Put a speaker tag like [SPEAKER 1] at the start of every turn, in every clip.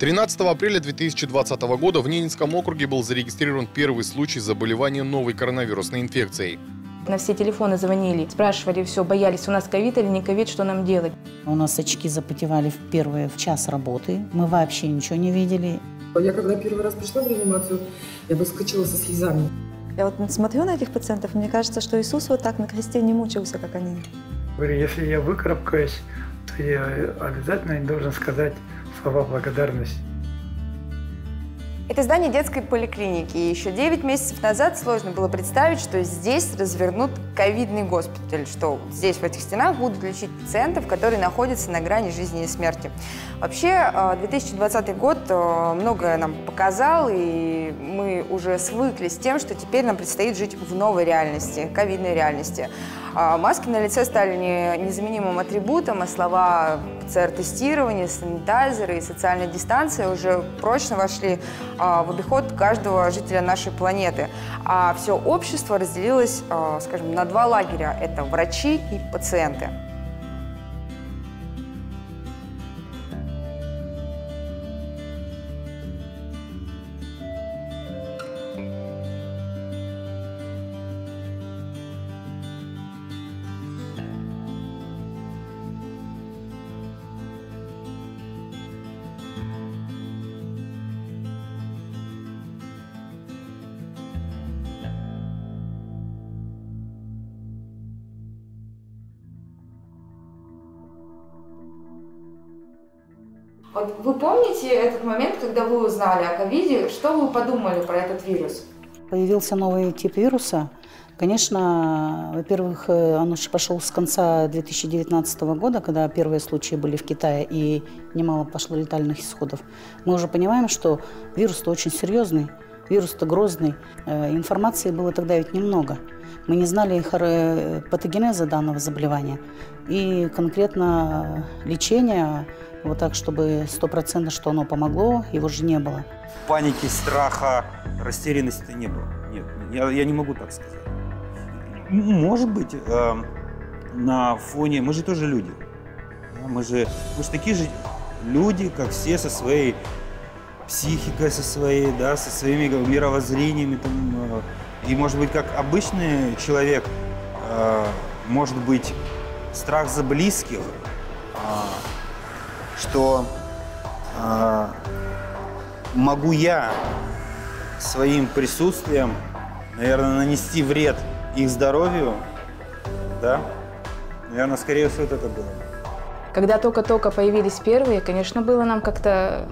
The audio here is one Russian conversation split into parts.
[SPEAKER 1] 13 апреля 2020 года в Ненецком округе был зарегистрирован первый случай заболевания новой коронавирусной инфекцией.
[SPEAKER 2] На все телефоны звонили, спрашивали все, боялись, у нас ковид или не ковид, что нам делать.
[SPEAKER 3] У нас очки запотевали в первые в час работы. Мы вообще ничего не видели.
[SPEAKER 4] Я когда первый раз пришла в реанимацию, я выскочила со слезами.
[SPEAKER 5] Я вот смотрю на этих пациентов, мне кажется, что Иисус вот так на кресте не мучился, как они.
[SPEAKER 6] Говорю, если я выкарабкаюсь, то я обязательно должен сказать слова благодарности.
[SPEAKER 7] Это здание детской поликлиники. И еще 9 месяцев назад сложно было представить, что здесь развернут ковидный госпиталь, что здесь, в этих стенах, будут лечить пациентов, которые находятся на грани жизни и смерти. Вообще, 2020 год э, многое нам показал, и мы уже свыклись с тем, что теперь нам предстоит жить в новой реальности, ковидной реальности. А маски на лице стали не, незаменимым атрибутом, а слова ПЦР-тестирования, санитайзеры и социальная дистанция уже прочно вошли а, в обиход каждого жителя нашей планеты. А все общество разделилось, а, скажем, на два лагеря. Это врачи и пациенты.
[SPEAKER 2] Вот вы помните этот момент, когда вы узнали о ковиде? Что вы подумали про этот вирус?
[SPEAKER 3] Появился новый тип вируса. Конечно, во-первых, э, он уже пошел с конца 2019 года, когда первые случаи были в Китае и немало пошло летальных исходов. Мы уже понимаем, что вирус-то очень серьезный, вирус-то грозный. Э, информации было тогда ведь немного. Мы не знали э, патогенеза данного заболевания и конкретно лечения вот так, чтобы стопроцентно, что оно помогло, его же не было.
[SPEAKER 8] Паники, страха, растерянности не было. Нет, я, я не могу так сказать. Может быть, э, на фоне... Мы же тоже люди. Мы же, мы же такие же люди, как все, со своей психикой, со своей, да, со своими мировоззрениями. Там, э, и, может быть, как обычный человек, э, может быть, страх за близких, э, что э, могу я своим присутствием, наверное, нанести вред их здоровью, да? Наверное, скорее всего, это было.
[SPEAKER 2] Когда только-только появились первые, конечно, было нам как-то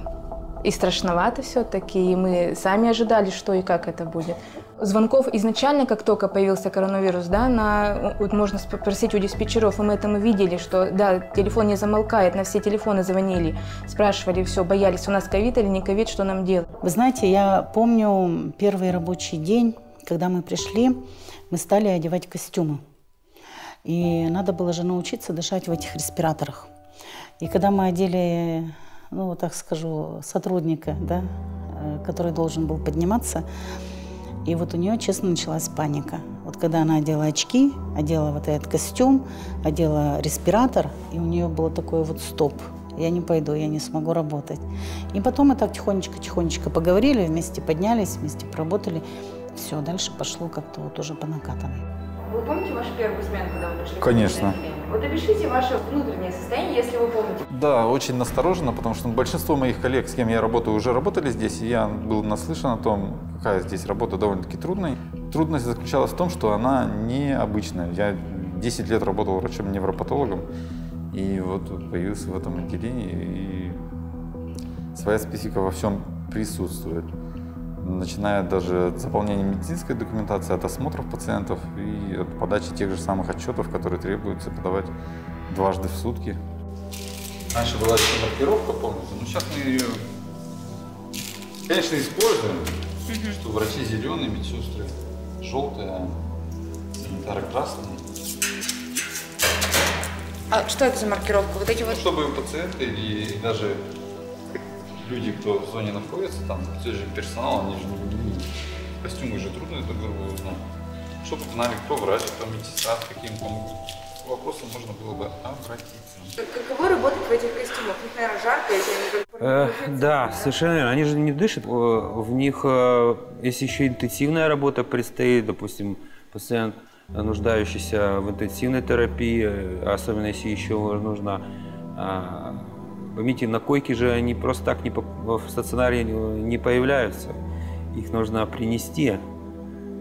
[SPEAKER 2] и страшновато все-таки, и мы сами ожидали, что и как это будет. Звонков изначально, как только появился коронавирус, да, на, вот можно спросить у диспетчеров, и мы это мы видели, что, да, телефон не замолкает, на все телефоны звонили, спрашивали, все, боялись, у нас ковид или не ковид, что нам делать.
[SPEAKER 3] Вы знаете, я помню первый рабочий день, когда мы пришли, мы стали одевать костюмы. И надо было же научиться дышать в этих респираторах. И когда мы одели, ну, так скажу, сотрудника, да, э, который должен был подниматься, и вот у нее, честно, началась паника. Вот когда она одела очки, одела вот этот костюм, одела респиратор, и у нее было такое вот стоп. Я не пойду, я не смогу работать. И потом мы так тихонечко-тихонечко поговорили, вместе поднялись, вместе поработали. Все, дальше пошло как-то вот уже по накатанной.
[SPEAKER 2] Вы помните вашу первую смену, когда вы пришли?
[SPEAKER 9] Конечно.
[SPEAKER 2] Вот опишите ваше внутреннее состояние, если вы помните.
[SPEAKER 9] Да, очень настороженно, потому что большинство моих коллег, с кем я работаю, уже работали здесь, и я был наслышан о том, какая здесь работа довольно-таки трудная. Трудность заключалась в том, что она необычная. Я 10 лет работал врачом-невропатологом, и вот появился в этом отделении, и своя специфика во всем присутствует начиная даже от заполнения медицинской документации, от осмотров пациентов и от подачи тех же самых отчетов, которые требуется подавать дважды в сутки. Раньше была еще маркировка, помните, но сейчас мы ее, конечно, используем, что врачи зеленые, медсестры желтые, а санитары красные.
[SPEAKER 7] А что это за маркировка? Вот эти вот...
[SPEAKER 9] Ну, чтобы пациенты и даже люди, кто в зоне находится, там, все же персонал, они же не, костюмы же трудно это грубо узнать. Чтобы знали, кто врач, кто медсестра, каким там по вопросу можно было бы обратиться.
[SPEAKER 7] Каково работать в этих костюмах? Их, наверное, жарко, если они.
[SPEAKER 8] Э, да, совершенно верно. Они же не дышат. Э, В них, э, если еще интенсивная работа предстоит, допустим, пациент, нуждающийся в интенсивной терапии, особенно если еще нужна а, Поймите, на койке же они просто так не, в стационаре не появляются. Их нужно принести,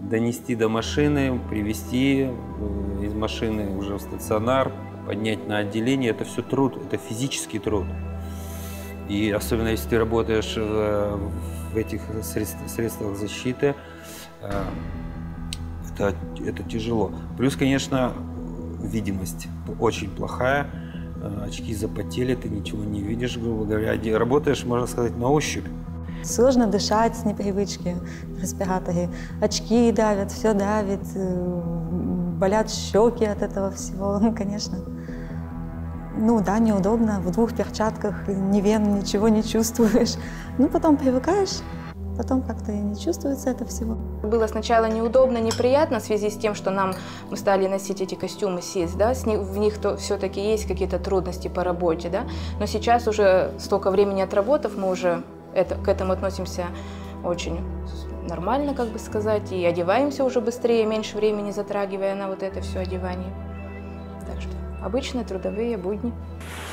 [SPEAKER 8] донести до машины, привезти э, из машины уже в стационар, поднять на отделение. Это все труд, это физический труд. И особенно если ты работаешь э, в этих средств- средствах защиты, э, это, это тяжело. Плюс, конечно, видимость очень плохая. Э, Очки запотели, ты ничего не видишь, грубо говоря. Работаешь, можно сказать, на ощупь.
[SPEAKER 5] Сложно дышать с непривычки в респираторе. Очки давят, все давит, э, болят щеки от этого всего, конечно. Ну да, неудобно, в двух перчатках, ни вен, ничего не чувствуешь. Ну, потом привыкаешь, потом как-то и не чувствуется это всего.
[SPEAKER 2] Было сначала неудобно, неприятно в связи с тем, что нам мы стали носить эти костюмы СИС, да, с них, в них то все-таки есть какие-то трудности по работе, да, но сейчас уже столько времени отработав, мы уже это, к этому относимся очень нормально, как бы сказать, и одеваемся уже быстрее, меньше времени затрагивая на вот это все одевание. Обычные трудовые будни.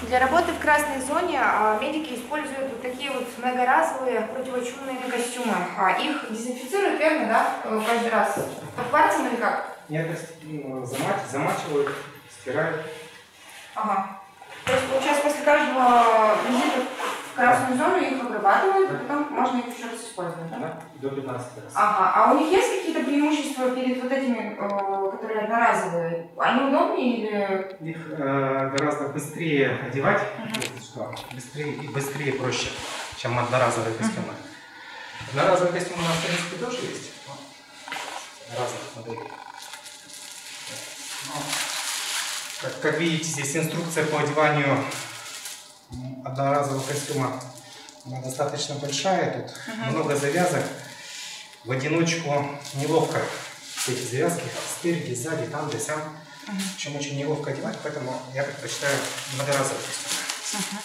[SPEAKER 7] Для работы в красной зоне а, медики используют вот такие вот многоразовые противочумные костюмы. А, Их дезинфицируют, верно, да, э, каждый раз? Под пальцем или как?
[SPEAKER 10] Нет, ну, замач- замачивают, стирают.
[SPEAKER 7] Ага. То есть, получается, после каждого визита в красную зону их обрабатывают, а потом можно их еще раз использовать, да?
[SPEAKER 10] Да, до 15 раз.
[SPEAKER 7] Ага. А у них есть какие-то преимущества перед вот этими, э, которые одноразовые? Они удобнее или...
[SPEAKER 10] Их э, гораздо быстрее одевать, если что, быстрее и быстрее проще, чем одноразовые костюмы. Одноразовые костюмы у нас, в принципе, тоже есть. Разных моделей. Но, как, как видите, здесь инструкция по одеванию одноразового костюма. Она достаточно большая, тут много завязок. В одиночку неловко все эти завязки спереди, сзади, там, да сям. В общем, очень неловко одевать, поэтому я предпочитаю многоразовые костюмы.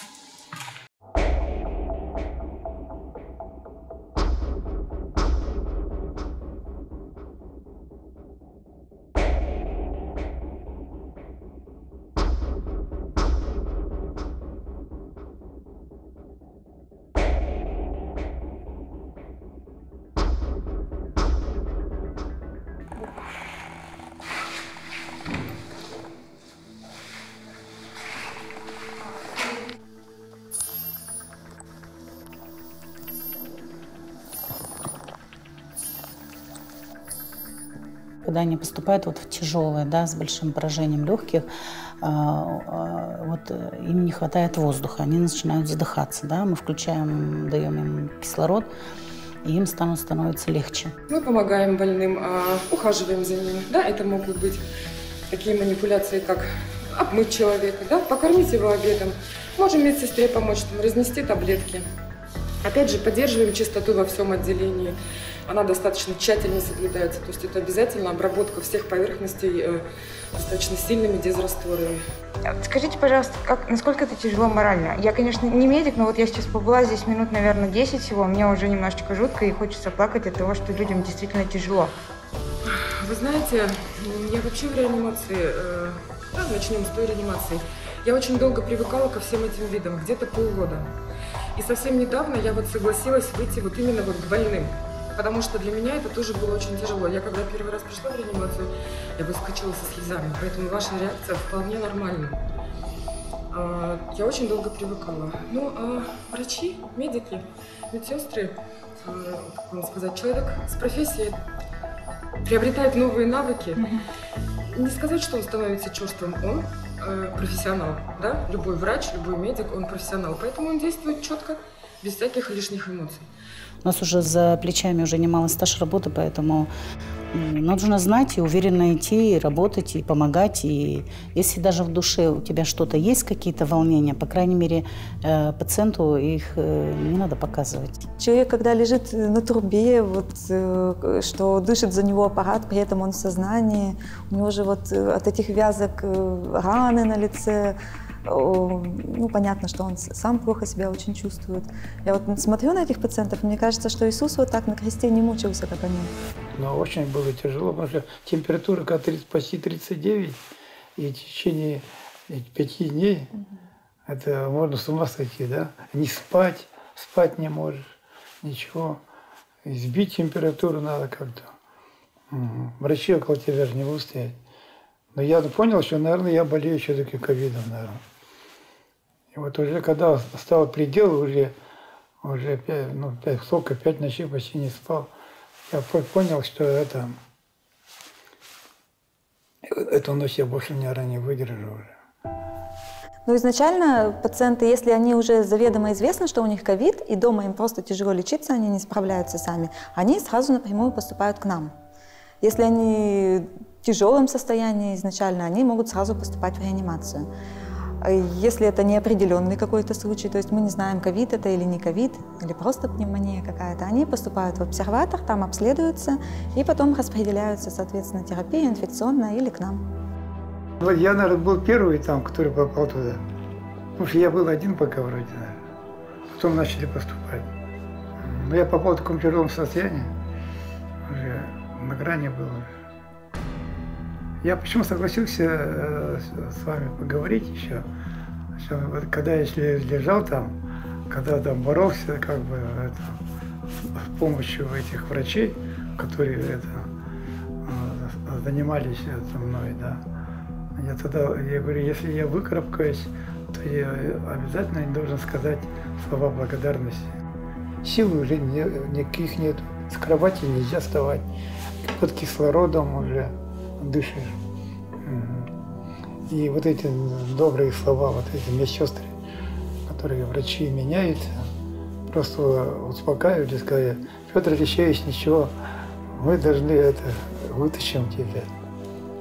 [SPEAKER 3] Когда они поступают вот в тяжелые, да, с большим поражением легких, а, а, вот э, им не хватает воздуха, они начинают задыхаться, да, мы включаем, даем им кислород, и им стану- становится легче.
[SPEAKER 4] Мы помогаем больным, а, ухаживаем за ними. Да, это могут быть такие манипуляции, как обмыть человека, да, покормить его обедом. Можем медсестре помочь, там, разнести таблетки. Опять же, поддерживаем чистоту во всем отделении. Она достаточно тщательно соблюдается. То есть это обязательно обработка всех поверхностей э, достаточно сильными дезрастворами.
[SPEAKER 7] Скажите, пожалуйста, как, насколько это тяжело морально? Я, конечно, не медик, но вот я сейчас побыла здесь минут, наверное, 10 всего. Мне уже немножечко жутко и хочется плакать от того, что людям действительно тяжело.
[SPEAKER 4] Вы знаете, я вообще в реанимации, э, да, начнем с той реанимации. Я очень долго привыкала ко всем этим видам, где-то полгода. И совсем недавно я вот согласилась выйти вот именно вот к больным. Потому что для меня это тоже было очень тяжело. Я когда первый раз пришла в реанимацию, я выскочила со слезами. Поэтому ваша реакция вполне нормальна. А, Я очень долго привыкала. Ну, а врачи, медики, медсестры, а, как вам сказать, человек с профессией приобретает новые навыки. Не сказать, что он становится черствым, он э, профессионал, да? Любой врач, любой медик, он профессионал. Поэтому он действует четко, без всяких лишних эмоций.
[SPEAKER 3] У нас уже за плечами уже немало стаж работы, поэтому Нужно знать и уверенно идти, и работать, и помогать. И если даже в душе у тебя что-то есть, какие-то волнения, по крайней мере, э, пациенту их э, не надо показывать.
[SPEAKER 5] Человек, когда лежит на трубе, вот, э, что дышит за него аппарат, при этом он в сознании, у него же вот от этих вязок раны на лице, ну, понятно, что он сам плохо себя очень чувствует. Я вот смотрю на этих пациентов, мне кажется, что Иисус вот так на кресте не мучился, как они.
[SPEAKER 6] Но очень было тяжело, потому что температура как 30, почти 39, и в течение пяти дней угу. это можно с ума сойти, да? Не спать, спать не можешь, ничего. Избить температуру надо как-то. Угу. Врачи около тебя же не будут стоять. Но я понял, что, наверное, я болею все-таки ковидом, наверное. И вот уже когда стал предел, уже, уже пять, ну, пять, сколько, пять ночей почти не спал, я понял, что это, эту ночь я больше, наверное, не выдержу уже.
[SPEAKER 5] Ну, изначально пациенты, если они уже заведомо известно, что у них ковид, и дома им просто тяжело лечиться, они не справляются сами, они сразу напрямую поступают к нам. Если они в тяжелом состоянии изначально, они могут сразу поступать в реанимацию. Если это неопределенный какой-то случай, то есть мы не знаем, ковид это или не ковид, или просто пневмония какая-то, они поступают в обсерватор, там обследуются и потом распределяются, соответственно, терапия инфекционная или к нам.
[SPEAKER 6] Вот я, наверное, был первый там, который попал туда. Потому что я был один пока вроде, наверное. Потом начали поступать. Но я попал в таком тяжелом состоянии, уже на грани был. Я почему согласился э, с вами поговорить еще, что вот когда я лежал там, когда там боролся как бы это, с помощью этих врачей, которые это, э, занимались это мной, да. Я тогда, я говорю, если я выкарабкаюсь, то я обязательно должен сказать слова благодарности. Силы уже никаких нет, с кровати нельзя вставать, под кислородом уже дышишь. И вот эти добрые слова, вот эти медсестры, которые врачи меняют, просто успокаивали, сказали, Петр Алексеевич, ничего, мы должны это, вытащим тебя.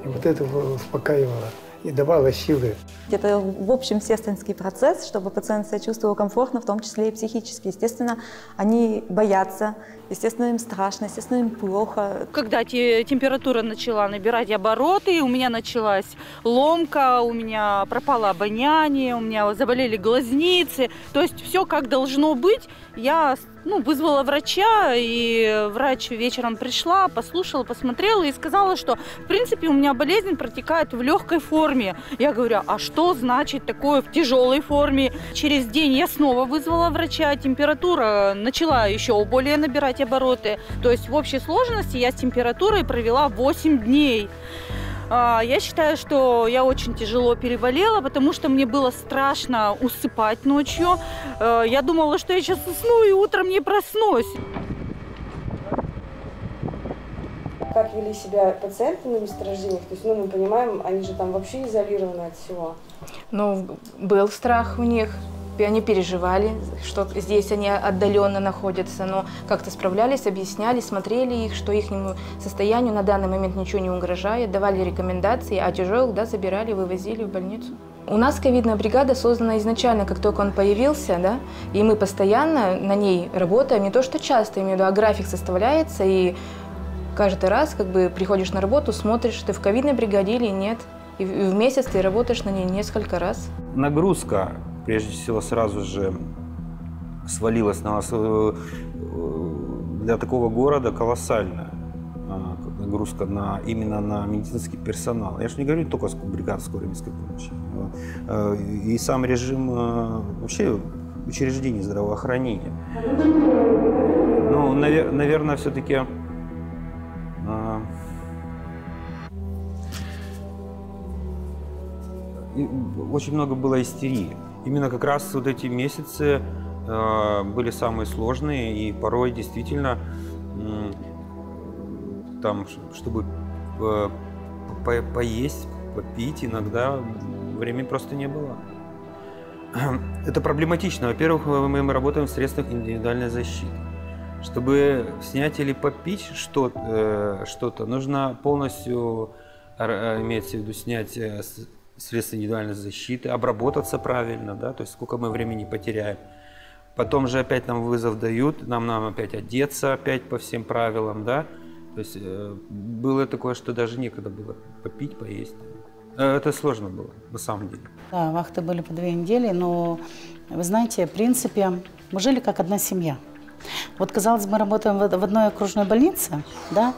[SPEAKER 6] И вот это успокаивало и давала силы.
[SPEAKER 5] Это в общем сестринский процесс, чтобы пациент себя чувствовал комфортно, в том числе и психически. Естественно, они боятся, естественно, им страшно, естественно, им плохо.
[SPEAKER 11] Когда температура начала набирать обороты, у меня началась ломка, у меня пропало обоняние, у меня заболели глазницы. То есть все как должно быть. Я ну, вызвала врача, и врач вечером пришла, послушала, посмотрела и сказала, что, в принципе, у меня болезнь протекает в легкой форме. Я говорю, а что значит такое в тяжелой форме? Через день я снова вызвала врача, температура начала еще более набирать обороты. То есть в общей сложности я с температурой провела 8 дней. А, я считаю, что я очень тяжело переболела, потому что мне было страшно усыпать ночью. Э, я думала, что я сейчас усну и утром не проснусь.
[SPEAKER 12] Как вели себя пациенты на месторождениях? То есть, ну, мы понимаем, они же там вообще изолированы от всего.
[SPEAKER 2] Ну, был страх у них, они переживали, что здесь они отдаленно находятся, но как-то справлялись, объясняли, смотрели их, что их состоянию на данный момент ничего не угрожает, давали рекомендации, а тяжелых да, забирали, вывозили в больницу. У нас ковидная бригада создана изначально, как только он появился, да, и мы постоянно на ней работаем, не то что часто, имею в виду, а график составляется, и каждый раз как бы приходишь на работу, смотришь, ты в ковидной бригаде или нет, и в месяц ты работаешь на ней несколько раз.
[SPEAKER 8] Нагрузка прежде всего сразу же свалилась на нас э, для такого города колоссальная а, нагрузка на, именно на медицинский персонал. Я же не говорю только бригад скорой медицинской помощи. Э, и сам режим э, вообще учреждений здравоохранения. Ну, наверное, все-таки очень много было истерии. Именно как раз вот эти месяцы э, были самые сложные, и порой действительно э, там, чтобы э, по поесть, попить, иногда времени просто не было. Это проблематично. Во-первых, мы, мы работаем в средствах индивидуальной защиты. Чтобы снять или попить что, э, что-то, нужно полностью, э, имеется в виду, снять э, средства индивидуальной защиты, обработаться правильно, да, то есть сколько мы времени потеряем. Потом же опять нам вызов дают, нам нам опять одеться опять по всем правилам, да. То есть э, было такое, что даже некогда было попить, поесть. Э, Это сложно было, на самом деле.
[SPEAKER 3] Да, вахты были по две недели, но, вы знаете, в принципе, мы жили как одна семья. Вот, казалось, мы работаем в одной окружной больнице, да,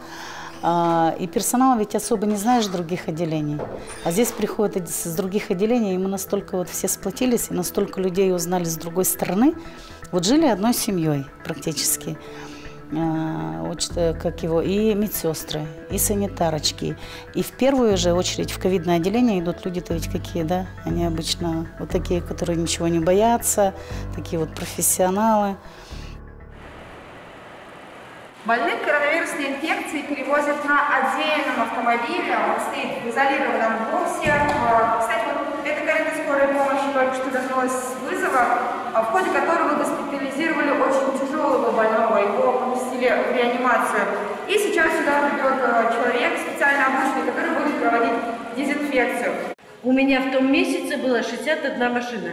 [SPEAKER 3] и персонал ведь особо не знаешь других отделений. А здесь приходят од- с других отделений, и мы настолько вот все сплотились, и настолько людей узнали с другой стороны. Вот жили одной семьей практически. А, вот как его, и медсестры, и санитарочки. И в первую же очередь в ковидное отделение идут люди-то ведь какие, да? Они обычно вот такие, которые ничего не боятся, такие вот профессионалы.
[SPEAKER 13] Больных коронавирусной инфекцией перевозят на отдельном автомобиле. Он стоит в изолированном боксе. Э, Кстати, вот эта карета скорой помощи только что вернулась с вызова, а в ходе которого госпитализировали очень тяжелого больного. Его поместили в реанимацию. И сейчас сюда придет э, человек специально обученный, который будет проводить дезинфекцию.
[SPEAKER 14] У меня в том месяце было 61 машина.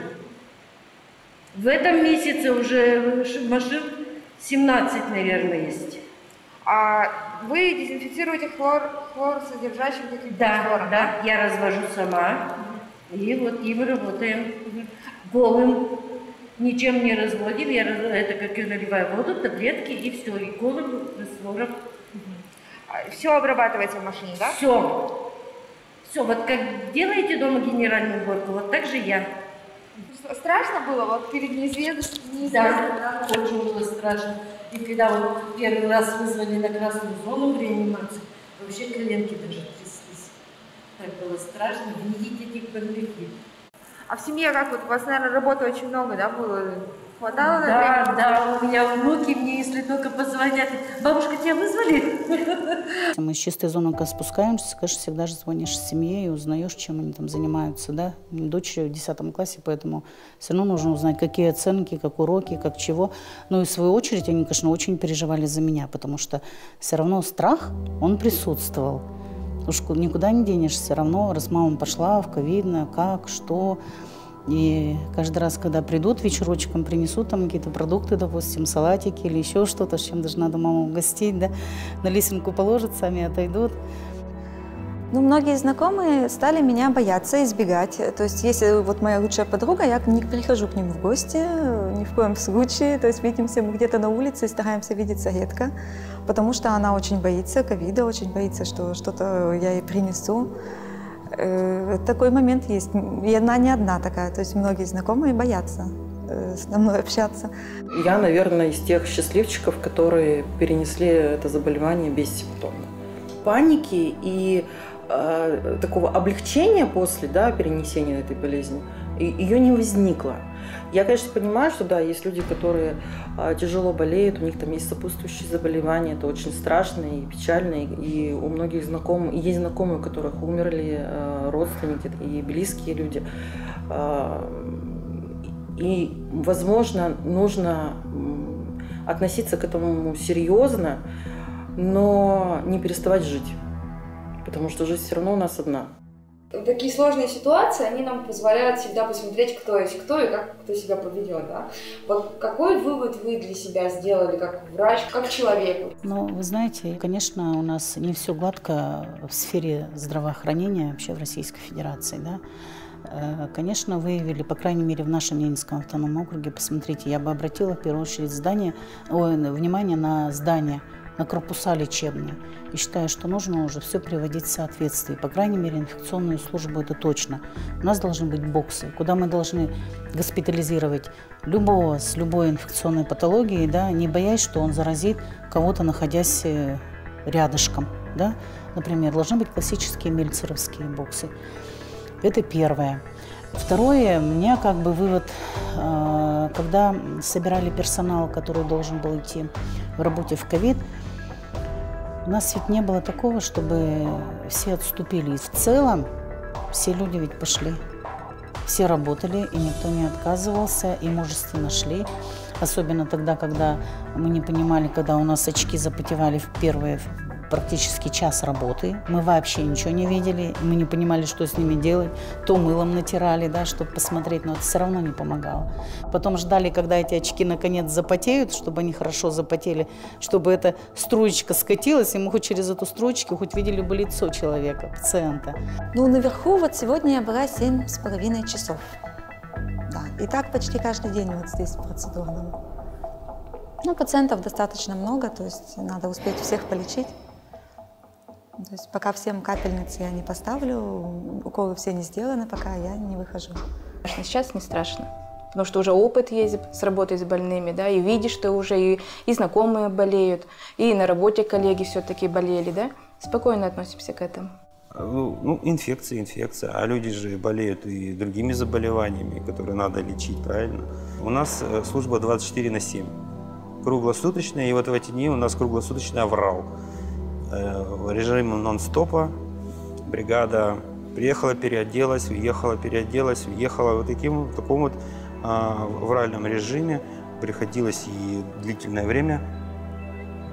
[SPEAKER 14] В этом месяце уже машин 17, наверное, есть.
[SPEAKER 13] А вы дезинфицируете хлор, хлорсодержащим каким-то
[SPEAKER 14] Да,
[SPEAKER 13] хлором,
[SPEAKER 14] да, я развожу сама. И вот и мы работаем голым. Ничем не разводим. Я раз- это как я наливаю воду, таблетки и все. И голым раствором.
[SPEAKER 13] Все обрабатываете в машине, да?
[SPEAKER 14] Все. Все, вот как делаете дома генеральную уборку, вот так же я.
[SPEAKER 13] Страшно было вот перед неизвестностью?
[SPEAKER 14] Да, очень было страшно. И когда вот первый раз вызвали на красную зону в реанимацию, вообще коленки даже тряслись. Так было страшно видеть этих больных.
[SPEAKER 13] А в семье как вот? У вас, наверное, работы очень много, да, было? Хватало на
[SPEAKER 14] Да,
[SPEAKER 13] время?
[SPEAKER 14] да, у меня внуки мне, если только позвонят, бабушка, тебя вызвали?
[SPEAKER 3] Мы с чистой зоны, когда спускаемся, конечно, всегда же звонишь семье и узнаешь, чем они там занимаются, да. Дочь в 10 классе, поэтому все равно нужно узнать, какие оценки, как уроки, как чего. Ну и в свою очередь они, конечно, очень переживали за меня, потому что все равно страх, он присутствовал. Уж ку- никуда не денешься, все равно, раз мама пошла в ковидное, как, что. И каждый раз, когда придут вечерочком, принесут там какие-то продукты, допустим, салатики или еще что-то, с чем даже надо маму угостить, да, на лесенку положат, сами отойдут.
[SPEAKER 5] Ну, многие знакомые стали меня бояться, избегать. То есть, если вот моя лучшая подруга, я не прихожу к ним в гости, ни в коем случае. То есть, видимся мы где-то на улице и стараемся видеться редко, потому что она очень боится ковида, очень боится, что что-то я ей принесу. Э, Такой момент есть. И она не одна такая. То есть, многие знакомые боятся э, со мной общаться.
[SPEAKER 15] Я, наверное, из тех счастливчиков, которые перенесли это заболевание бессимптомно. Паники и э, такого облегчения после да, перенесения этой болезни и- ее не возникло. Я, конечно, понимаю, что да, есть люди, которые э, тяжело болеют, у них там есть сопутствующие заболевания, это очень страшно и печально, и, и у многих знакомых, есть знакомые, у которых умерли э, родственники и близкие люди. Э, и, возможно, нужно относиться к этому серьезно, но не переставать жить. Потому что жизнь все равно у нас одна.
[SPEAKER 12] Такие сложные ситуации, они нам позволяют всегда посмотреть, кто есть кто и как кто себя поведет. Да? Вот какой вывод вы для себя сделали как врач, как человек?
[SPEAKER 3] Ну, вы знаете, конечно, у нас не все гладко в сфере здравоохранения вообще в Российской Федерации, да. Э, Конечно, выявили, по крайней мере, в нашем Ленинском автономном округе, посмотрите, я бы обратила в первую очередь здание, ой, внимание на здание, на корпуса лечебные. И считаю, что нужно уже все приводить в соответствие. По крайней мере, инфекционную службу это точно. У нас должны быть боксы, куда мы должны госпитализировать любого с любой инфекционной патологией, да, не боясь, что он заразит кого-то, находясь э, рядышком. Да? Например, должны быть классические мельцеровские боксы. Это первое. Второе, меня как бы вывод, э, когда собирали персонал, который должен был идти в работе в ковид, у нас ведь не было такого, чтобы все отступили. И в целом все люди ведь пошли. Все работали, и никто не отказывался, и мужественно шли. Особенно тогда, когда мы не понимали, когда у нас очки запотевали в первые практически час работы. Мы вообще ничего не видели, мы не понимали, что с ними делать. То мылом натирали, да, чтобы посмотреть, но это все равно не помогало. Потом ждали, когда эти очки наконец запотеют, чтобы они хорошо запотели, чтобы эта струечка скатилась, и мы хоть через эту струечку хоть видели бы лицо человека, пациента.
[SPEAKER 5] Ну, наверху вот сегодня я была семь с половиной часов. Да, и так почти каждый день вот здесь в процедурном. Ну, пациентов достаточно много, то есть надо успеть всех полечить. То есть пока всем капельницы я не поставлю, уколы все не сделаны, пока я не выхожу.
[SPEAKER 2] Сейчас не страшно, потому что уже опыт есть с работой с больными, да, и видишь, что уже и, и знакомые болеют, и на работе коллеги все-таки болели, да. Спокойно относимся к этому.
[SPEAKER 8] Ну, ну, инфекция, инфекция. А люди же болеют и другими заболеваниями, которые надо лечить, правильно? У нас э, служба 24 на 7. Круглосуточная, и вот в эти дни у нас круглосуточный аврал. Э, режим нон-стопа. Бригада приехала, переоделась, уехала, переоделась, уехала. Вот таким, в таком вот а, вральном режиме приходилось и длительное время,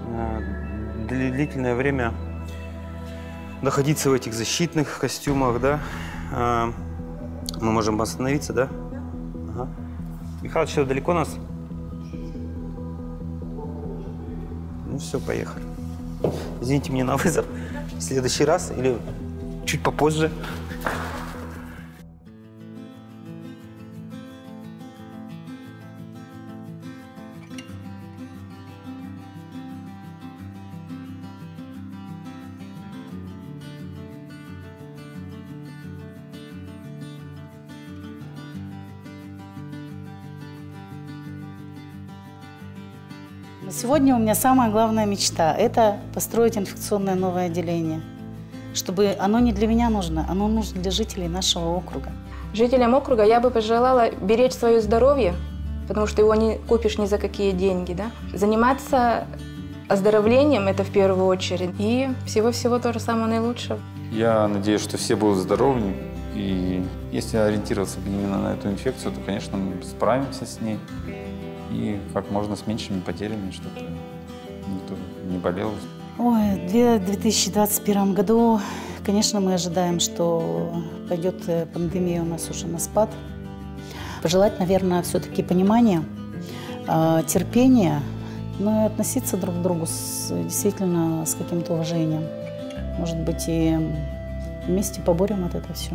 [SPEAKER 8] а, длительное время находиться в этих защитных костюмах, да. А, мы можем остановиться, да? Ага. Михаил, что, далеко нас? Ну все, поехали. Извините, мне на вызов. В следующий раз или чуть попозже.
[SPEAKER 3] Сегодня у меня самая главная мечта – это построить инфекционное новое отделение. Чтобы оно не для меня нужно, оно нужно для жителей нашего округа.
[SPEAKER 2] Жителям округа я бы пожелала беречь свое здоровье, потому что его не купишь ни за какие деньги, да. Заниматься оздоровлением – это в первую очередь. И всего-всего то же самое наилучшего.
[SPEAKER 9] Я надеюсь, что все будут здоровы. И если ориентироваться именно на эту инфекцию, то, конечно, мы справимся с ней и как можно с меньшими потерями, чтобы никто не болел.
[SPEAKER 3] Ой, в 2021 году, конечно, мы ожидаем, что пойдет э, пандемия у нас уже на спад. Пожелать, наверное, все-таки понимания, э, терпения, но и относиться друг к другу с, действительно с каким-то уважением. Может быть, и вместе поборем от этого все.